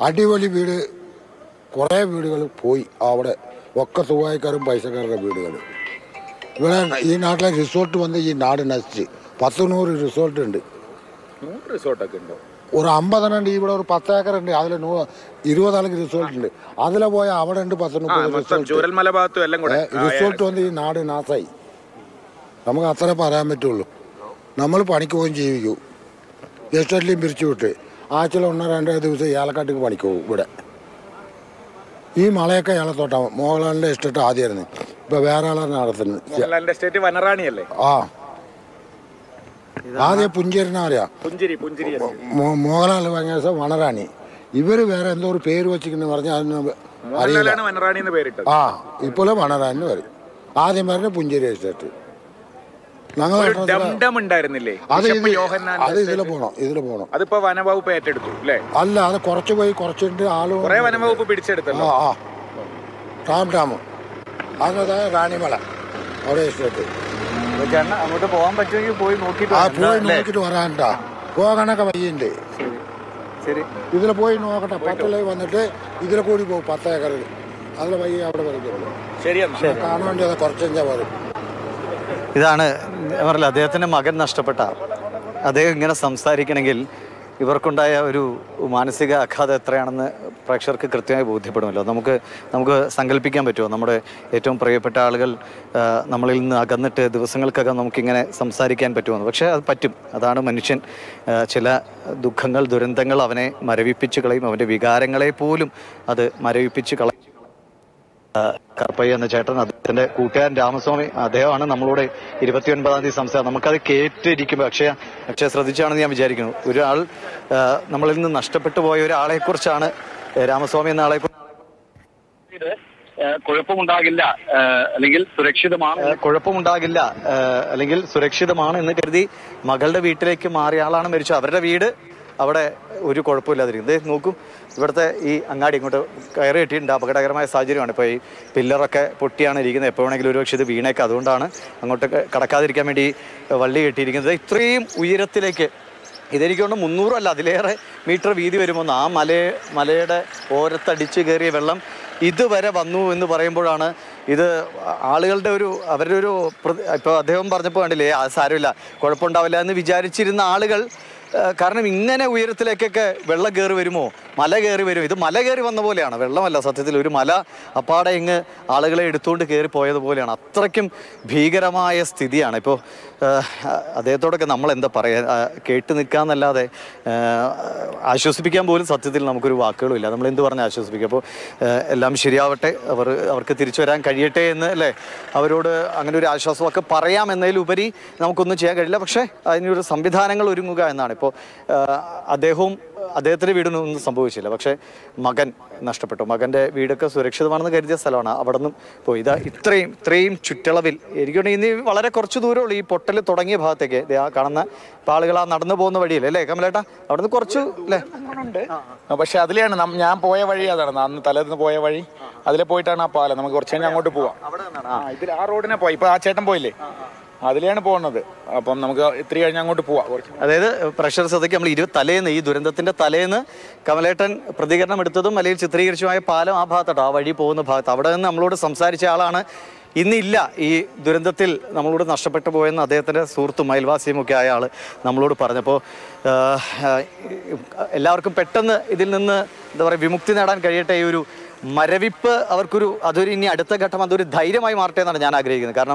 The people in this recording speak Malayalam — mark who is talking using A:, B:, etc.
A: അടിപൊളി വീട്. കുറേ വീടുകൾ പോയി അവിടെ. ഒക്കെ സുഖമായിക്കാരും പൈസക്കാരുടെ വീടുകൾ. ഇവിടെ ഈ നാട്ടിലെ റിസോർട്ട് വന്ന് ഈ നാട് നശിച്ച്. പത്ത് നൂറ് റിസോർട്ട് ഉണ്ട്
B: റിസോർട്ടൊക്കെ ഉണ്ടോ?
A: ഒരു അമ്പതെണ്ണം ഇവിടെ ഒരു പത്ത് ഏക്കർ ഉണ്ട്. അതിൽ നൂ ഇരുപതാൾക്ക് റിസോർട്ട് ഉണ്ട്. അതിലെ പോയാൽ അവിടെ ഉണ്ട് പത്ത് മുപ്പത് റിസോർട്ട് വന്ന് ഈ നാട് നാശായി. നമുക്ക് അത്ര പറയാൻ പറ്റുള്ളൂ. നമ്മൾ പണിക്ക് പോയി ജീവിക്കൂ എസ്റ്റേറ്റിലും പിരിച്ചു വിട്ട് ആഴ്ചയിൽ ഒന്നോ രണ്ടോ ദിവസം ഏലക്കാട്ടിക്ക് പണിക്ക് പോകും ഇവിടെ. ഈ മലയൊക്കെ ഏലത്തോട്ടം മോഹൻലാലിന്റെ എസ്റ്റേറ്റ് ആദ്യമായിരുന്നു ഇപ്പം വേറെ ആളാണ് നടത്തുന്നത്.
B: വനറാണിയല്ലേ?
A: ആ. ആദ്യം പുഞ്ചേരിനെ അറിയാം
B: പുഞ്ചിരി പുഞ്ചിരി estate.
A: മോ- മോഹൻലാൽ ഭയങ്കര വണറാണി ഇവർ വേറെ എന്തോ ഒരു പേര് വെച്ചിരിക്കുന്നു പറഞ്ഞാൽ അതിന് അറിയില്ല.
B: വനറാണി
A: ആ ഇപ്പോൾ വണറാനി പറയും. ആദ്യം പറഞ്ഞ പുഞ്ചേരി എസ്റ്റേറ്റ് ഞങ്ങൾ
B: ഒരു ഡം ഡം ഉണ്ടായിരുന്നില്ലേ?
A: അത്
B: യോഹന്നാൻ
A: അത് ഇതിൽ പോകണം ഇതിൽ പോകണം
B: അതിപ്പോ വനവകുപ്പ് ഏറ്റെടുത്തു അല്ലേ?
A: അല്ല അത് കുറച്ച് പോയി കുറച്ചിട്ട് ആളും
B: കുറെ വനവകുപ്പ് പിടിച്ചെടുത്തല്ലോ.
A: ആ ടാം ടാം റാണിമല അവിടെ
C: അങ്ങോട്ട് പോകാൻ പറ്റുമെങ്കിൽ പോയി നോക്കിട്ട്
A: പോയി പോകാനൊക്കെ വയ്യുണ്ട്
C: ശരി.
A: ഇതിൽ പോയി നോക്കട്ടെ പത്തലേ വന്നിട്ട് ഇതിൽ കൂടി പോകും പത്ത് ഏക്കറിൽ അതിൽ വയ്യ അവിടെ വരയ്ക്കുള്ളൂ കാണാൻ വേണ്ടി അത് കുറച്ചെഞ്ചാ വരും.
C: ഇതാണ് പറഞ്ഞില്ല അദ്ദേഹത്തിന്റെ മകൻ നഷ്ടപ്പെട്ട അദ്ദേഹം ഇങ്ങനെ സംസാരിക്കണമെങ്കിൽ ഇവർക്കുണ്ടായ ഒരു മാനസിക ആഘാതം എത്രയാണെന്ന് പ്രേക്ഷകർക്ക് കൃത്യമായി ബോധ്യപ്പെടുമല്ലോ. നമുക്ക് നമുക്ക് സങ്കല്പിക്കാൻ പറ്റുമോ? നമ്മുടെ ഏറ്റവും പ്രിയപ്പെട്ട ആളുകൾ നമ്മളിൽ നിന്ന് അകന്നിട്ട് ദിവസങ്ങൾക്കകം നമുക്കിങ്ങനെ സംസാരിക്കാൻ പറ്റുമോ? പക്ഷേ അത് പറ്റും. അതാണ് മനുഷ്യൻ ചില ദുഃഖങ്ങൾ ദുരന്തങ്ങൾ അവനെ മരവിപ്പിച്ച് കളയും. അവന്റെ വികാരങ്ങളെ പോലും അത് മരവിപ്പിച്ച് കളയും. കർപ്പയ്യ എന്ന ചേട്ടൻ അദ്ദേഹത്തിന്റെ കൂട്ടുകാരൻ രാമസ്വാമി അദ്ദേഹമാണ് നമ്മളോട് ഇരുപത്തിയൊൻപതാം തീയതി സംസാരം നമുക്കത് കേട്ടിരിക്കുമ്പോൾ അക്ഷയ അക്ഷയ ശ്രദ്ധിച്ചാണെന്ന് ഞാൻ വിചാരിക്കുന്നു. ഒരാൾ നമ്മളിൽ നിന്ന് നഷ്ടപ്പെട്ടു പോയ ഒരാളെ കുറിച്ചാണ് രാമസ്വാമി എന്ന ആളെ
D: കുഴപ്പമുണ്ടാകില്ല അല്ലെങ്കിൽ സുരക്ഷിതമാണ്.
C: കുഴപ്പമുണ്ടാകില്ല അല്ലെങ്കിൽ സുരക്ഷിതമാണ് എന്ന് കരുതി മകളുടെ വീട്ടിലേക്ക് മാറിയ ആളാണ് മരിച്ചത്. അവരുടെ വീട് അവിടെ ഒരു കുഴപ്പമില്ലാതിരിക്കും ഇതേ നോക്കും ഇവിടുത്തെ ഈ അങ്ങാടി ഇങ്ങോട്ട് കയറി കിട്ടിയിട്ടുണ്ട്. അപകടകരമായ സാഹചര്യമാണ്. ഇപ്പോൾ ഈ പില്ലറൊക്കെ പൊട്ടിയാണ് ഇരിക്കുന്നത്. എപ്പോൾ വേണമെങ്കിലും ഒരുപക്ഷെ ഇത് വീണേക്ക്. അതുകൊണ്ടാണ് അങ്ങോട്ട് കടക്കാതിരിക്കാൻ വേണ്ടി വള്ളി കെട്ടിയിരിക്കുന്നത്. ഇത്രയും ഉയരത്തിലേക്ക് ഇതെനിക്കൊണ്ട് മുന്നൂറല്ല അതിലേറെ മീറ്റർ വീതി വരുമെന്ന്. ആ മല മലയുടെ ഓരത്തടിച്ച് കയറിയ വെള്ളം ഇതുവരെ വന്നു എന്ന് പറയുമ്പോഴാണ് ഇത് ആളുകളുടെ ഒരു അവരുടെ ഒരു ഇപ്പോൾ അദ്ദേഹം പറഞ്ഞപ്പോൾ കണ്ടില്ലേ ആ സാരമില്ല കുഴപ്പമുണ്ടാവില്ല എന്ന് വിചാരിച്ചിരുന്ന ആളുകൾ കാരണം ഇങ്ങനെ ഉയരത്തിലേക്കൊക്കെ വെള്ളം കയറി വരുമോ? മല കയറി വരും. ഇത് മല കയറി വന്ന പോലെയാണ്. വെള്ളമല്ല സത്യത്തിൽ ഒരു മല അപ്പാടെ ഇങ്ങ് ആളുകളെ എടുത്തുകൊണ്ട് കയറി പോയതുപോലെയാണ് അത്രയ്ക്കും ഭീകരമായ സ്ഥിതിയാണ്. ഇപ്പോൾ അദ്ദേഹത്തോടൊക്കെ നമ്മൾ എന്താ പറയുക കേട്ട് നിൽക്കാന്നല്ലാതെ ആശ്വസിപ്പിക്കാൻ പോലും സത്യത്തിൽ നമുക്കൊരു വാക്കുകളുമില്ല നമ്മൾ എന്ത് പറഞ്ഞ് ആശ്വസിപ്പിക്കുക? അപ്പോൾ എല്ലാം ശരിയാവട്ടെ. അവർ അവർക്ക് തിരിച്ചു വരാൻ കഴിയട്ടെ എന്ന് അല്ലേ? അവരോട് അങ്ങനെ ഒരു ആശ്വാസമൊക്കെ പറയാം എന്നതിലുപരി നമുക്കൊന്നും ചെയ്യാൻ കഴിയില്ല. പക്ഷേ അതിനൊരു സംവിധാനങ്ങൾ ഒരുങ്ങുക എന്നാണ്. ഇപ്പോൾ അദ്ദേഹവും അദ്ദേഹത്തിന്റെ വീടിനൊന്നും ഒന്നും സംഭവിച്ചില്ല. പക്ഷേ മകൻ നഷ്ടപ്പെട്ടു. മകന്റെ വീടൊക്കെ സുരക്ഷിതമാണെന്ന് കരുതിയ സ്ഥലമാണ്. അവിടെ നിന്നും പോയി. ഇതാ ഇത്രയും ഇത്രയും ചുറ്റളവിൽ എനിക്കുണ്ട് ഇനി വളരെ കുറച്ച് ദൂരമുള്ളൂ ഈ പൊട്ടൽ തുടങ്ങിയ ഭാഗത്തേക്ക് ആ കാണുന്ന ആളുകൾ ആ നടന്നു പോകുന്ന വഴിയിൽ അല്ലേ കമലേട്ടാ? അവിടെ നിന്ന് കുറച്ച് അല്ലേ?
B: പക്ഷെ അതിലെയാണ് ഞാൻ പോയ വഴി അതാണ്. അന്ന് തലേന്ന് പോയ വഴി അതിലെ പോയിട്ടാണ് ആ പാലം. നമുക്ക് കുറച്ച് കഴിഞ്ഞാൽ അങ്ങോട്ട് പോവാം. ഇതിൽ ആ. റോഡിനെ പോയി. ഇപ്പൊ ആ ചേട്ടൻ പോയില്ലേ? അതിലെയാണ് പോകുന്നത് അപ്പം നമുക്ക് ഇത്തിരി കഴിഞ്ഞ് അങ്ങോട്ട് പോവാം.
C: അതായത് പ്രഷർ ശ്രദ്ധയ്ക്ക് നമ്മൾ ഇരു തലേന്ന് ഈ ദുരന്തത്തിന്റെ തലേന്ന് കമലേട്ടൻ പ്രതികരണം എടുത്തതും അല്ലെങ്കിൽ ചിത്രീകരിച്ചുമായ പാലം ആ ഭാഗത്താട്ടോ ആ വഴി പോകുന്ന ഭാഗത്ത്. അവിടെ നിന്ന് നമ്മളോട് സംസാരിച്ച ആളാണ്. ഇന്നില്ല ഈ ദുരന്തത്തിൽ നമ്മളോട് നഷ്ടപ്പെട്ടു പോയെന്ന് അദ്ദേഹത്തിന്റെ സുഹൃത്തും അയൽവാസിയും ഒക്കെ ആയ ആൾ നമ്മളോട് പറഞ്ഞപ്പോൾ എല്ലാവർക്കും പെട്ടെന്ന് ഇതിൽ നിന്ന് എന്താ പറയുക വിമുക്തി നേടാൻ കഴിയട്ടെ ഈ ഒരു മരവിപ്പ് അവർക്കൊരു അതൊരു ഇനി അടുത്ത ഘട്ടം അതൊരു ധൈര്യമായി മാറട്ടെ എന്നാണ് ഞാൻ ആഗ്രഹിക്കുന്നത്. കാരണം